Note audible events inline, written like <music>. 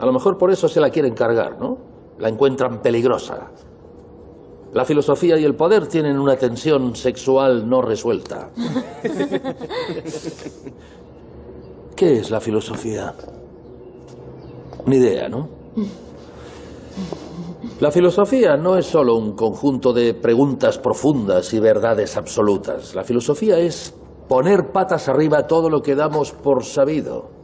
A lo mejor por eso se la quieren cargar, ¿no? La encuentran peligrosa. La filosofía y el poder tienen una tensión sexual no resuelta. <laughs> ¿Qué es la filosofía? Ni idea, ¿no? La filosofía no es solo un conjunto de preguntas profundas y verdades absolutas. La filosofía es poner patas arriba todo lo que damos por sabido.